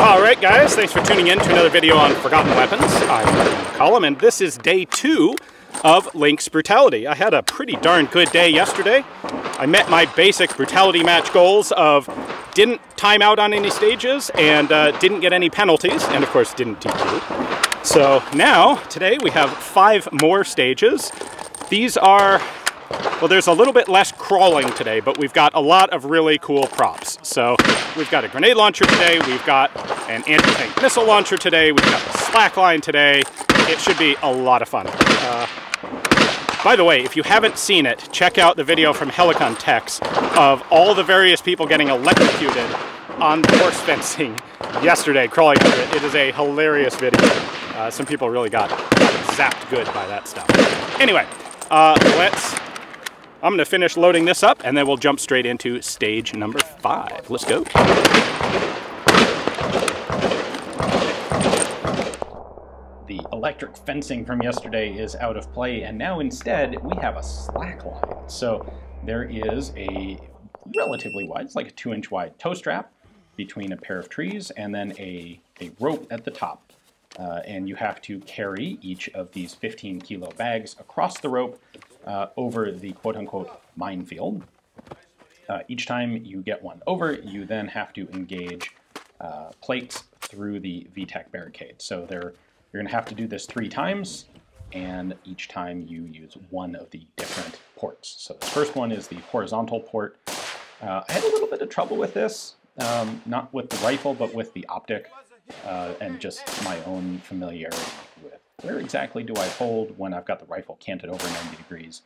Alright guys, thanks for tuning in to another video on Forgotten Weapons. I'm McCollum and this is day two of Lynx Brutality. I had a pretty darn good day yesterday. I met my basic brutality match goals of didn't time out on any stages and uh, didn't get any penalties and of course didn't DQ. So now, today we have five more stages. These are well, there's a little bit less crawling today, but we've got a lot of really cool props. So we've got a grenade launcher today, we've got an anti-tank missile launcher today, we've got a slack line today. It should be a lot of fun. Uh, by the way, if you haven't seen it, check out the video from Helicon Techs of all the various people getting electrocuted on the horse fencing yesterday, crawling under it. It is a hilarious video. Uh, some people really got, got zapped good by that stuff. Anyway, uh, let's I'm gonna finish loading this up and then we'll jump straight into stage number five. Let's go. The electric fencing from yesterday is out of play and now instead we have a slack line. So there is a relatively wide, it's like a two inch wide tow strap between a pair of trees and then a, a rope at the top. Uh, and you have to carry each of these 15 kilo bags across the rope uh, over the quote-unquote minefield. Uh, each time you get one over, you then have to engage uh, plates through the VTAC barricade. So you're going to have to do this three times, and each time you use one of the different ports. So the first one is the horizontal port. Uh, I had a little bit of trouble with this, um, not with the rifle, but with the optic, uh, and just my own familiarity with where exactly do I hold when I've got the rifle canted over 90 degrees?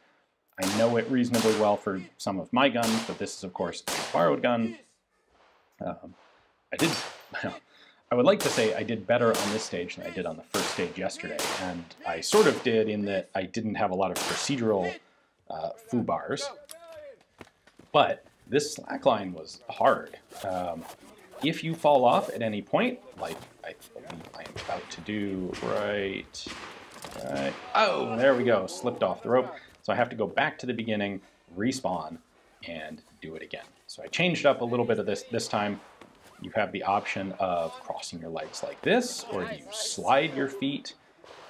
I know it reasonably well for some of my guns, but this is of course a borrowed gun. Um, I did, I would like to say I did better on this stage than I did on the first stage yesterday, and I sort of did in that I didn't have a lot of procedural uh, foo bars, but this slackline was hard. Um, if you fall off at any point, like I believe I am about to do right, right. Oh, there we go, slipped off the rope. So I have to go back to the beginning, respawn, and do it again. So I changed up a little bit of this this time. You have the option of crossing your legs like this, or you slide your feet.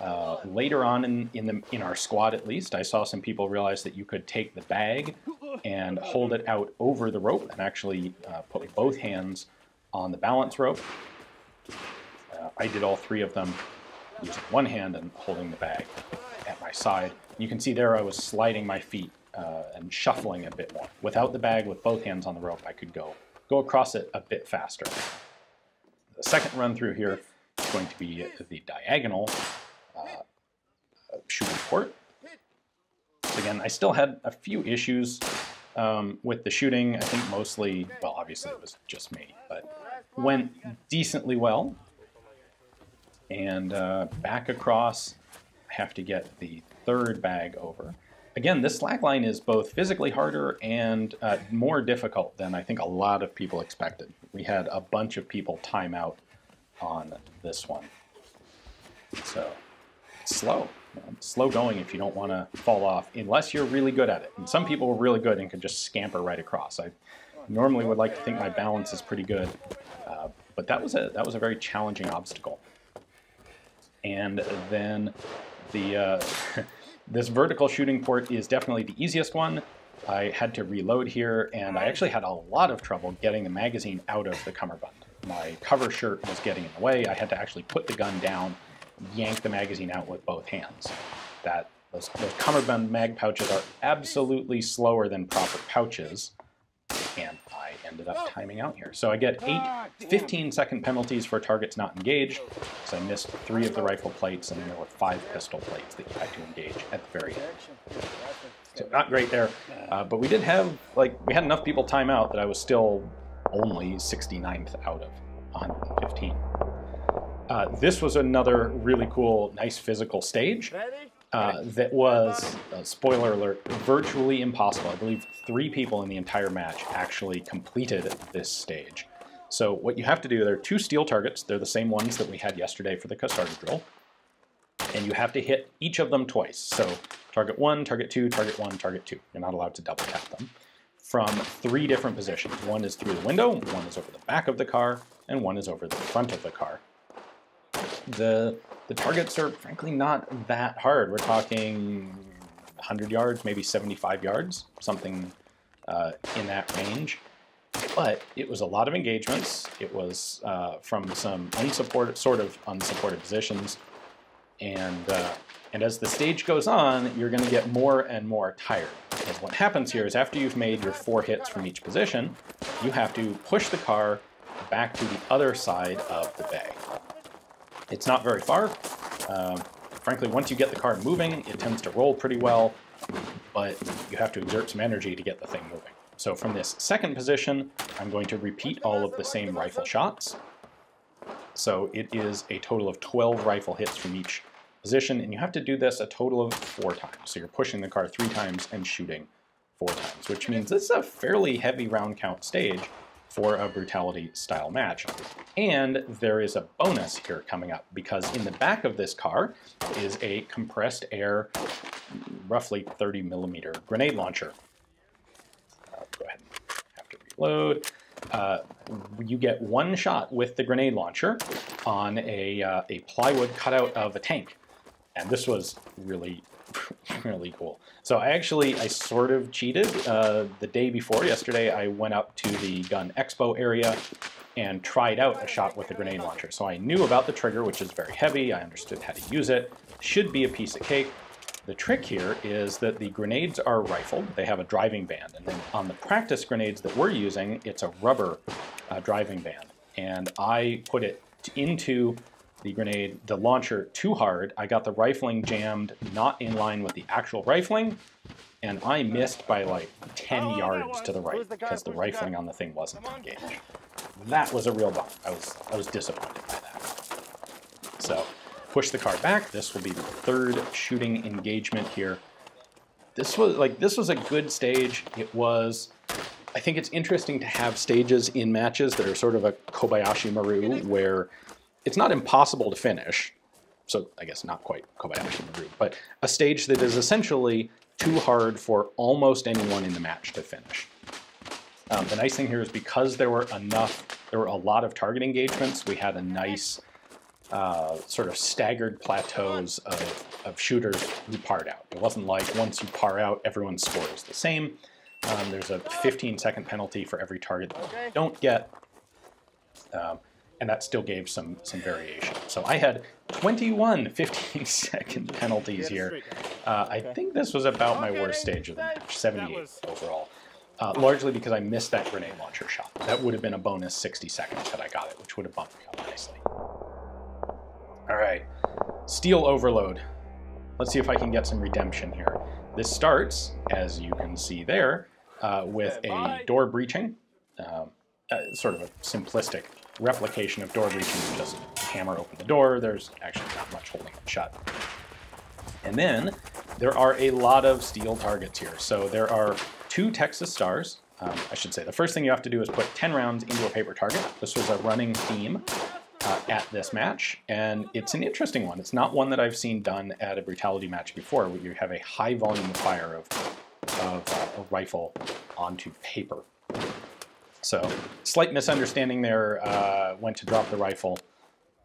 Uh, later on in, in, the, in our squad at least, I saw some people realize that you could take the bag and hold it out over the rope and actually uh, put both hands on the balance rope. Uh, I did all three of them using one hand and holding the bag at my side. You can see there I was sliding my feet uh, and shuffling a bit more. Without the bag, with both hands on the rope, I could go, go across it a bit faster. The second run through here is going to be the diagonal uh, shooting port. Again, I still had a few issues um, with the shooting. I think mostly, well, obviously it was just me, but went decently well. And uh, back across, I have to get the third bag over. Again, this slackline is both physically harder and uh, more difficult than I think a lot of people expected. We had a bunch of people time out on this one. So, slow. slow going if you don't want to fall off, unless you're really good at it. And some people were really good and could just scamper right across. I normally would like to think my balance is pretty good, uh, but that was a that was a very challenging obstacle. And then the uh, this vertical shooting port is definitely the easiest one. I had to reload here, and I actually had a lot of trouble getting the magazine out of the cummerbund. My cover shirt was getting in the way. I had to actually put the gun down, yank the magazine out with both hands. That those, those cummerbund mag pouches are absolutely slower than proper pouches, ended up timing out here. So I get eight 15 second penalties for targets not engaged, so I missed three of the rifle plates, and then there were five pistol plates that you had to engage at the very end. So not great there, uh, but we did have, like, we had enough people time out that I was still only 69th out of 115. Uh, this was another really cool, nice physical stage uh, that was, uh, spoiler alert, virtually impossible. I believe three people in the entire match actually completed this stage. So what you have to do, there are two steel targets. They're the same ones that we had yesterday for the Custardi drill. And you have to hit each of them twice. So target one, target two, target one, target two. You're not allowed to double tap them. from three different positions. One is through the window, one is over the back of the car, and one is over the front of the car. The, the targets are frankly not that hard. We're talking 100 yards, maybe 75 yards, something uh, in that range. But it was a lot of engagements. It was uh, from some unsupported, sort of unsupported positions. And, uh, and as the stage goes on, you're going to get more and more tired. Because what happens here is after you've made your four hits from each position, you have to push the car back to the other side of the bay. It's not very far. Um, frankly, once you get the car moving, it tends to roll pretty well, but you have to exert some energy to get the thing moving. So from this second position, I'm going to repeat all of the same rifle shots. So it is a total of 12 rifle hits from each position, and you have to do this a total of four times. So you're pushing the car three times and shooting four times, which means this is a fairly heavy round count stage for a brutality style match. And there is a bonus here coming up because in the back of this car is a compressed air, roughly 30 millimeter grenade launcher. Uh, go ahead and have to reload. Uh, you get one shot with the grenade launcher on a, uh, a plywood cutout of a tank. And this was really, really cool. So I actually, I sort of cheated. Uh, the day before, yesterday, I went up to the Gun Expo area and tried out a shot with the grenade launcher. So I knew about the trigger, which is very heavy. I understood how to use it. Should be a piece of cake. The trick here is that the grenades are rifled. They have a driving band. And then on the practice grenades that we're using, it's a rubber uh, driving band. And I put it into the grenade, the launcher too hard. I got the rifling jammed not in line with the actual rifling, and I missed by like 10 yards to the right because the rifling on the thing wasn't engaged. That was a real bummer. I was, I was disappointed by that. So push the car back. This will be the third shooting engagement here. This was like this was a good stage. It was I think it's interesting to have stages in matches that are sort of a Kobayashi Maru where it's not impossible to finish. So I guess not quite Kobayashi Maru, but a stage that is essentially too hard for almost anyone in the match to finish. Um, the nice thing here is because there were enough, there were a lot of target engagements, we had a nice uh, sort of staggered plateaus of, of shooters who parred out. It wasn't like once you par out, everyone's score is the same. Um, there's a 15 second penalty for every target that you don't get. Um, and that still gave some, some variation. So I had 21 15 second penalties here. Uh, I think this was about my worst stage of the match, 78 overall. Uh, largely because I missed that grenade launcher shot. That would have been a bonus 60 seconds had I got it, which would have bumped me up nicely. All right, Steel Overload. Let's see if I can get some redemption here. This starts, as you can see there, uh, with a door breaching, um, uh, sort of a simplistic replication of door breaching. You just hammer open the door. There's actually not much holding it shut. And then there are a lot of steel targets here. So there are two Texas stars. Um, I should say the first thing you have to do is put 10 rounds into a paper target. This was a running theme uh, at this match, and it's an interesting one. It's not one that I've seen done at a brutality match before, where you have a high volume of fire of, of uh, a rifle onto paper. So slight misunderstanding there. Uh, went to drop the rifle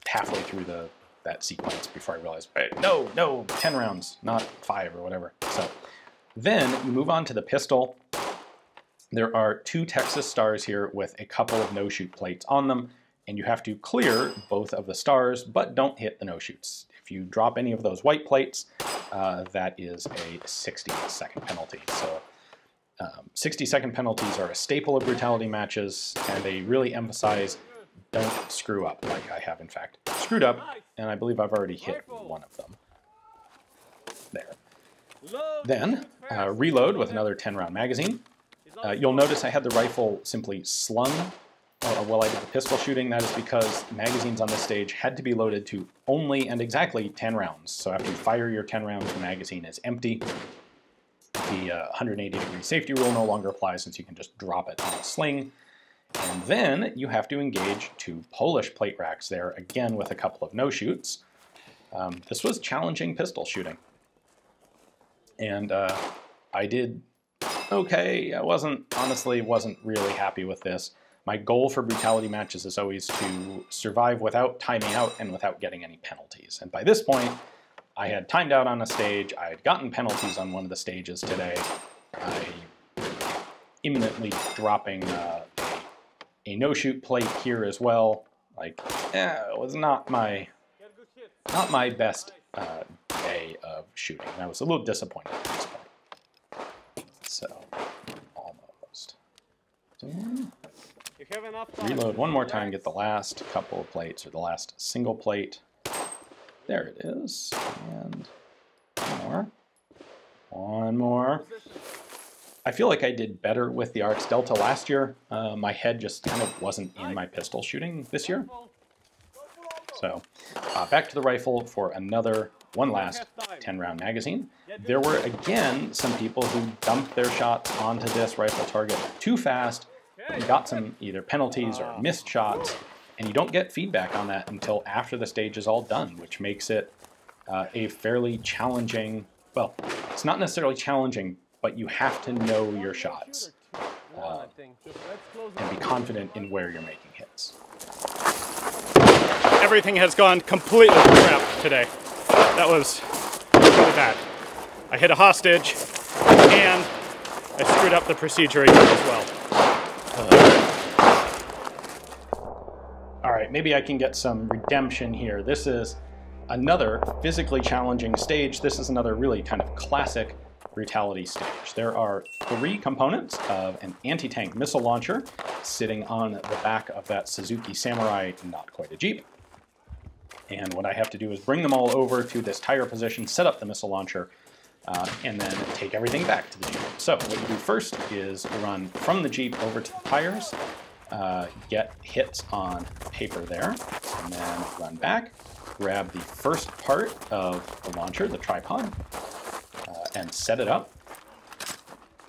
halfway through the that sequence before I realized, hey, no, no, 10 rounds, not five or whatever. So then you move on to the pistol. There are two Texas stars here with a couple of no-shoot plates on them and you have to clear both of the stars, but don't hit the no-shoots. If you drop any of those white plates, uh, that is a 60 second penalty. So um, 60 second penalties are a staple of brutality matches, and they really emphasize don't screw up, like I have in fact screwed up, and I believe I've already hit one of them. There. Then, uh, reload with another 10 round magazine. Uh, you'll notice I had the rifle simply slung uh, while I did the pistol shooting, that is because magazines on this stage had to be loaded to only and exactly 10 rounds. So after you fire your 10 rounds, the magazine is empty. The uh, 180 degree safety rule no longer applies since you can just drop it on a sling. And then you have to engage two Polish plate racks there, again with a couple of no-shoots. Um, this was challenging pistol shooting. And uh, I did okay. I wasn't, honestly, wasn't really happy with this. My goal for brutality matches is always to survive without timing out and without getting any penalties. And by this point, I had timed out on a stage. I had gotten penalties on one of the stages today. I imminently dropping uh, a no-shoot plate here as well. Like, eh, it was not my not my best uh, day of shooting. I was a little disappointed at this point. So, almost. Reload one more time, get the last couple of plates, or the last single plate. There it is. And one more. One more. I feel like I did better with the Arex Delta last year. Uh, my head just kind of wasn't in my pistol shooting this year. So uh, back to the rifle for another, one last 10-round magazine. There were, again, some people who dumped their shots onto this rifle target too fast and got some either penalties or missed shots, and you don't get feedback on that until after the stage is all done, which makes it uh, a fairly challenging, well, it's not necessarily challenging, but you have to know your shots uh, and be confident in where you're making hits. Everything has gone completely crap today. That was really bad. I hit a hostage, and I screwed up the procedure again as well. Uh, all right, maybe I can get some redemption here. This is another physically challenging stage. This is another really kind of classic brutality stage. There are three components of an anti-tank missile launcher sitting on the back of that Suzuki Samurai, not quite a Jeep. And what I have to do is bring them all over to this tire position, set up the missile launcher, uh, and then take everything back to the Jeep. So what you do first is run from the Jeep over to the tires, uh, get hits on paper there, and then run back, grab the first part of the launcher, the tripod, uh, and set it up.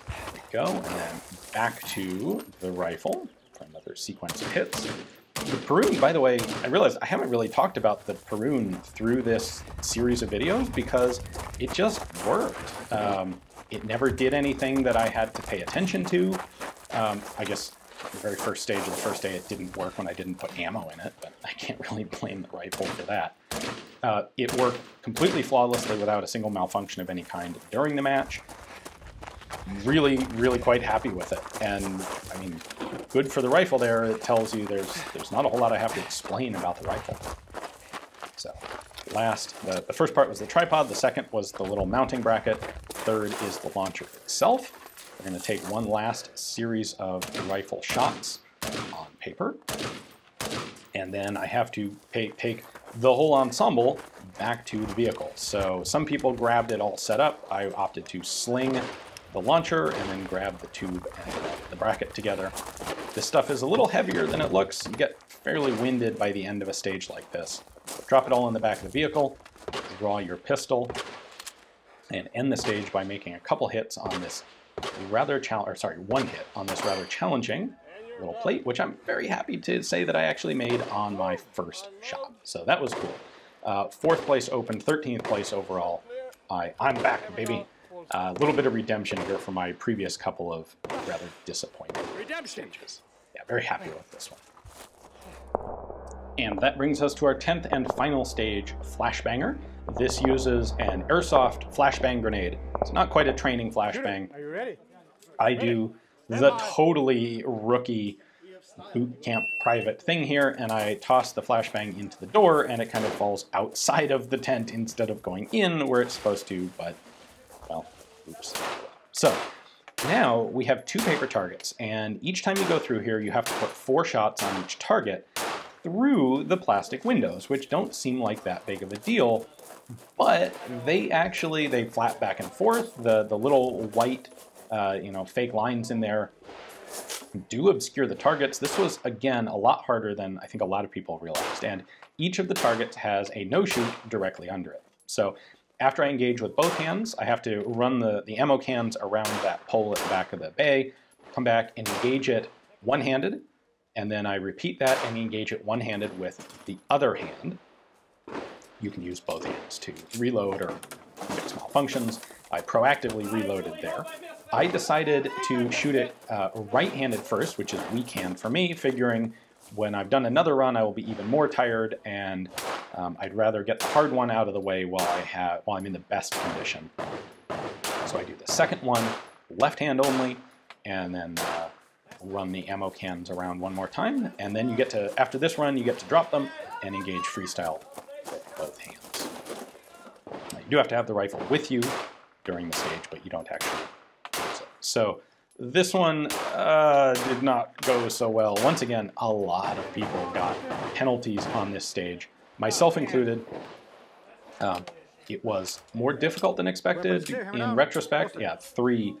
There we go, and then back to the rifle for another sequence of hits. The Perun, by the way, I realized I haven't really talked about the Perun through this series of videos because it just worked. Um, it never did anything that I had to pay attention to. Um, I guess the very first stage of the first day it didn't work when I didn't put ammo in it, but I can't really blame the rifle for that. Uh, it worked completely flawlessly without a single malfunction of any kind during the match. Really, really quite happy with it. And, I mean, good for the rifle there. It tells you there's there's not a whole lot I have to explain about the rifle. So, last, the, the first part was the tripod. The second was the little mounting bracket. Third is the launcher itself. We're going to take one last series of rifle shots on paper. And then I have to pay, take the whole ensemble back to the vehicle. So some people grabbed it all set up. I opted to sling the launcher and then grab the tube and the bracket together. This stuff is a little heavier than it looks. You get fairly winded by the end of a stage like this. Drop it all in the back of the vehicle, draw your pistol, and end the stage by making a couple hits on this rather challenge, sorry, one hit on this rather challenging little plate, which I'm very happy to say that I actually made on my first shot. So that was cool. Uh, fourth place open, 13th place overall. I, I'm back, baby. A uh, little bit of redemption here for my previous couple of rather disappointing redemption. stages. Yeah, very happy with this one. And that brings us to our 10th and final stage, Flashbanger. This uses an airsoft flashbang grenade. It's not quite a training flashbang. Are you ready? I do the totally rookie boot camp private thing here, and I toss the flashbang into the door, and it kind of falls outside of the tent instead of going in where it's supposed to, but, well, oops. So, now we have two paper targets, and each time you go through here, you have to put four shots on each target through the plastic windows, which don't seem like that big of a deal, but they actually, they flap back and forth. The, the little white uh, you know, fake lines in there do obscure the targets. This was, again, a lot harder than I think a lot of people realized. And each of the targets has a no-shoot directly under it. So after I engage with both hands, I have to run the, the ammo cans around that pole at the back of the bay, come back and engage it one-handed, and then I repeat that and engage it one-handed with the other hand. You can use both hands to reload or fix malfunctions. I proactively reloaded there. I decided to shoot it uh, right-handed first, which is weak hand for me, figuring when I've done another run, I will be even more tired, and um, I'd rather get the hard one out of the way while I have while I'm in the best condition. So I do the second one, left hand only, and then uh, run the ammo cans around one more time, and then you get to after this run, you get to drop them and engage freestyle both hands. You do have to have the rifle with you during the stage, but you don't actually use it. So this one uh, did not go so well. Once again, a lot of people got penalties on this stage, myself included. Um, it was more difficult than expected in retrospect. Yeah, three,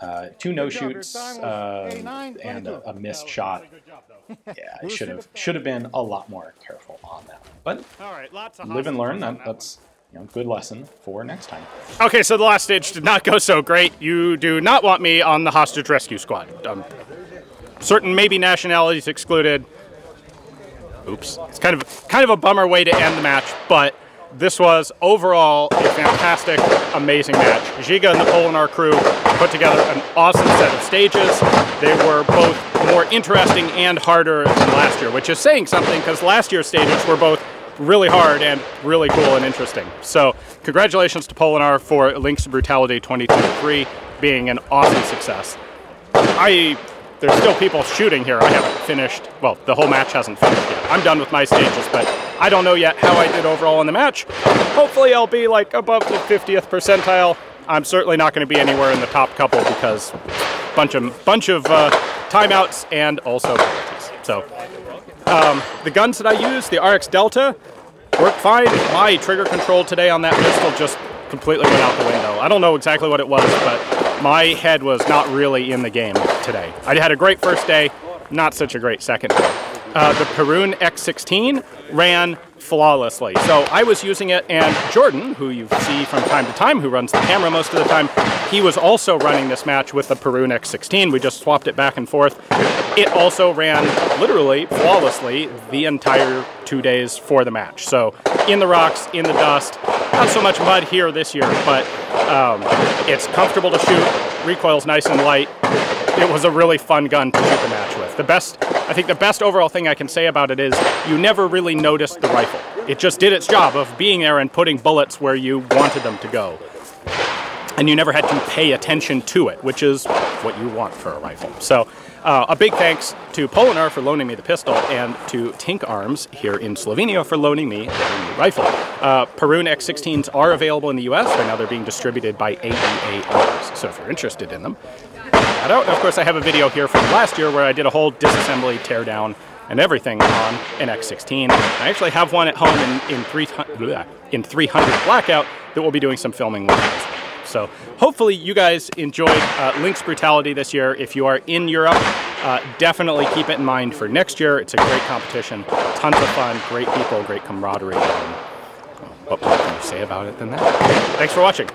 uh, two no shoots uh, and a, a, missed shot. Yeah, I should have should have been a lot more careful on that. But all right live and learn. That, that's you know, good lesson for next time. Okay, so the last stage did not go so great. You do not want me on the hostage rescue squad. Um, certain maybe nationalities excluded. Oops. It's kind of kind of a bummer way to end the match, but this was overall a fantastic, amazing match. Giga and the Polenar crew put together an awesome set of stages. They were both more interesting and harder than last year, which is saying something because last year's stages were both really hard and really cool and interesting. So congratulations to Polenar for Lynx Brutality 2023 being an awesome success. I there's still people shooting here. I haven't finished, well, the whole match hasn't finished yet. I'm done with my stages, but I don't know yet how I did overall in the match. Hopefully I'll be like above the 50th percentile. I'm certainly not going to be anywhere in the top couple because bunch of bunch of uh, timeouts and also penalties. So um, the guns that I use, the Arex Delta, work fine. My trigger control today on that pistol just completely went out the window. I don't know exactly what it was, but my head was not really in the game today. I had a great first day, not such a great second day. Uh, the Perun X16 ran flawlessly. So I was using it, and Jordan, who you see from time to time, who runs the camera most of the time, he was also running this match with the Perun X16. We just swapped it back and forth. It also ran literally flawlessly the entire two days for the match. So in the rocks, in the dust, not so much mud here this year, but um, it's comfortable to shoot, recoil's nice and light. It was a really fun gun to shoot the match with. The best I think the best overall thing I can say about it is you never really noticed the rifle. It just did its job of being there and putting bullets where you wanted them to go. And you never had to pay attention to it, which is what you want for a rifle. So uh, a big thanks to Polenar for loaning me the pistol and to Tink Arms here in Slovenia for loaning me their new rifle. Uh, Perun X16s are available in the US. Right now they're being distributed by AEA Arms. So if you're interested in them, that out. And of course, I have a video here from last year where I did a whole disassembly, teardown, and everything on an X16. I actually have one at home in, in, 300, in 300 Blackout that we'll be doing some filming with so hopefully you guys enjoyed uh, Lynx Brutality this year. If you are in Europe, uh, definitely keep it in mind for next year. It's a great competition, tons of fun, great people, great camaraderie. And, what more can you say about it than that? Thanks for watching.